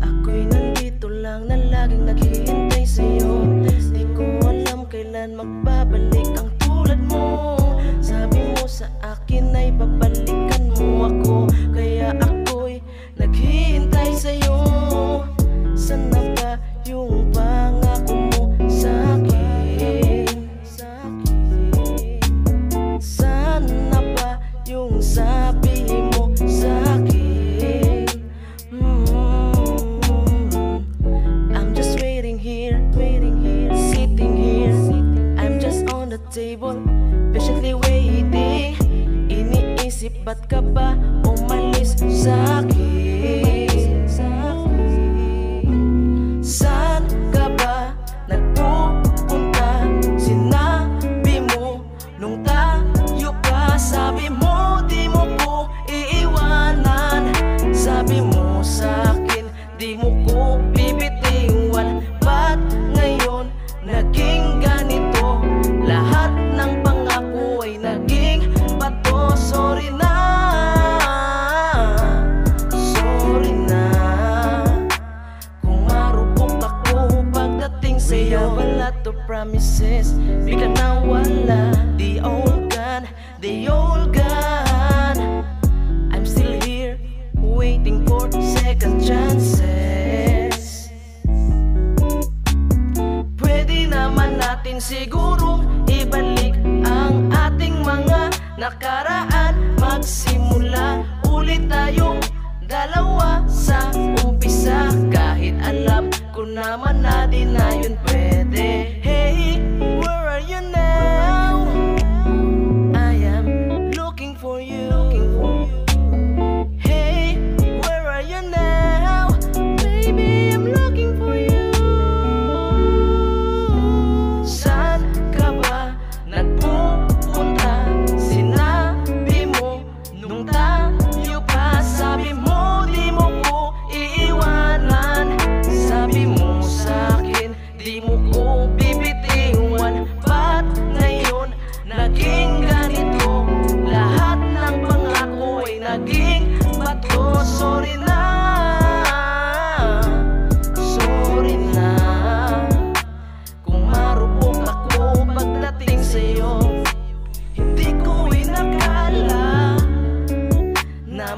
Ako'y nandito lang na laging naghihintay. Ba't ka ba umalis sa'kin? Saan ka ba nagpupunta? Sinabi mo nung tayo pa Sabi mo Wala to promises, biglang nawala The old gun, the old gun. I'm still here, waiting for second chances. Pwede naman natin sigurong ibalik ang ating mga nakaraan. Magsimula ulit tayong di mo ko bibitiwan Ba't ngayon naging ganito? Lahat ng pangako ay naging bato Sorry na. Sorry na. Kung ako pagdating sa'yo Hindi ko inakala Na